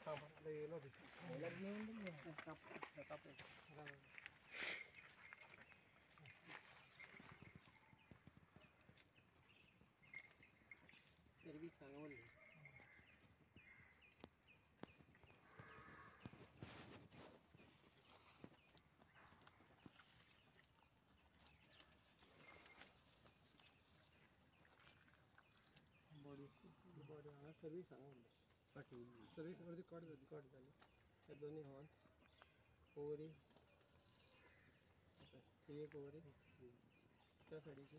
Kapan lagi lo di? Lagi ini, kapan? Kapan? सांगवली body body हांगा service सांगवली service अर्दी कट जाली कट जाली ते दोन्ही हॉर्न्स ओवरी एक ओवरी त्या सायडीची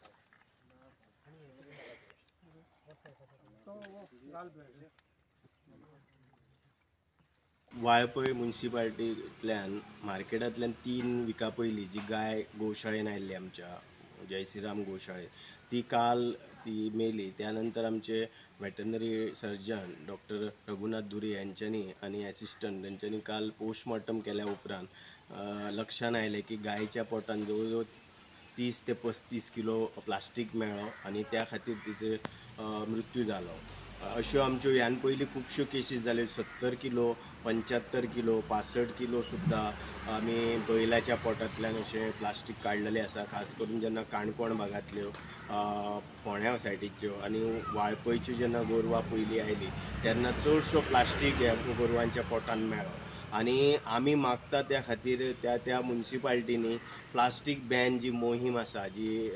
वाळपय मुन्सिपाल्टींतल्यान मार्केटांतल्यान तीन विका पयलीं जी गाय गोशाळेन आयिल्ली आमच्या जय श्रीराम गोशाळे. ती काल ती मेली. त्यानंतर आमचे veterinary surgeon doctor Raghunath Dure यांच्यानी आणि ॲसिस्टंट यांच्यांनी काल पोस्टमॉर्टम केल्या उपरांत लक्षात आयलें की गायच्या पोटान जवळ जवळ तीस ते पस्तीस किलो प्लास्टीक मेळ्ळो आनी त्या खातीर तिचो मृत्यू जालो अश्यो आमच्यो ह्यान पयलीं खुबश्यो केसीस जाल्यो सत्तर किलो पंच्यात्तर किलो पासष्ट किलो सुद्दां आमी बैलाच्या पोटांतल्यान अशें प्लास्टीक काडलेलें आसा. खास करून जेन्ना काणकोण भागांतल्यो फोण्या फोंड्या सायडीच्यो आनी वाळपयच्यो जेन्ना गोरवां पयलीं आयलीं तेन्ना चडसो प्लास्टीक ह्या गोरवांच्या पोटान मेळ्ळो आनी आमी मागता त्या खातीर त्या त्या मुन्सिपाल्टीनी प्लास्टीक बॅन जी मोहीम आसा जी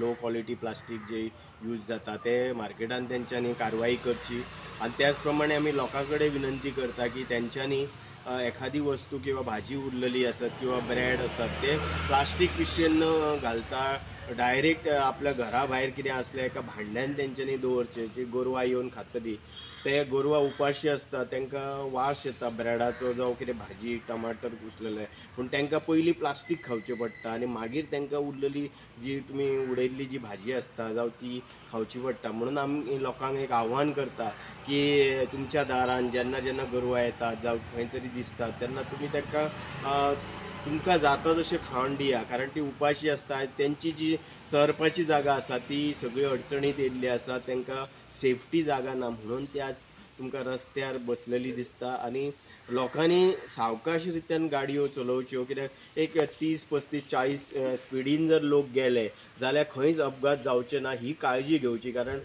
लो क्वॉलिटी प्लास्टीक जे यूज जाता ते मार्केटान तेंच्यांनी कारवाई करची. आनी त्याच प्रमाणे आमी लोकां कडेन विनंती करता की तेंच्यांनी एखादी वस्तू किंवा भाजी उरलेली असत किंवा ब्रेड आसत ते प्लास्टीक पिशवेन घालता डायरेक्ट आपल्या घरा भायर कितें आसलें एका भांड्यान तेंच्यांनी दवरचें जी गोरवां येवन खातली ते गोरवां उपाशी आसता तांकां वास येता ब्रेडाचो जावं कितें भाजी टमाटर कुसलेले पूण तांकां पयलीं प्लास्टीक खावचें पडटा आनी मागीर तांकां उरलेली जी तुमी उडयल्ली जी भाजी आसता जावं ती खावची पडटा म्हणून आमी लोकांक एक आव्हान करता की तुमच्या दारान जेन्ना जेन्ना गोरवां येतात जावं खंय तरी दिसतात. तेन्ना तुमी तांकां तुमकां जाता तशें खाण दिया कारण ती उपाशी आसता तेंची जी सरपाची जागा आसा ती सगळी अडचणीत येयल्ली आसा तांकां सेफ्टी जागा ना म्हणून ती आज तुमकां रस्त्यार बसलेली दिसता आनी लोकांनी सावकाश रित्यान गाडयो चलोवच्यो. कित्याक एक तीस पस्तीस चाळीस स्पिडीन जर लोक गेले जाल्यार खंयच अपघात जावचे ना ही काळजी घेवची. कारण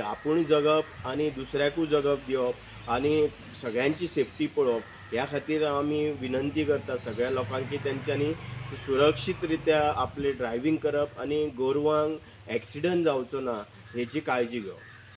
आपूण जगप आनी दुसऱ्याकूय जगप दिवप आनी सगळ्यांची सेफ्टी पळोवप ह्या खातीर आमी विनंती करता सगळ्या लोकांक की तेंच्यांनी सुरक्षीत रित्या आपले ड्रायव्हींग करप आनी गोरवांक एक्सिडंट जावचो ना हेची काळजी घेवप.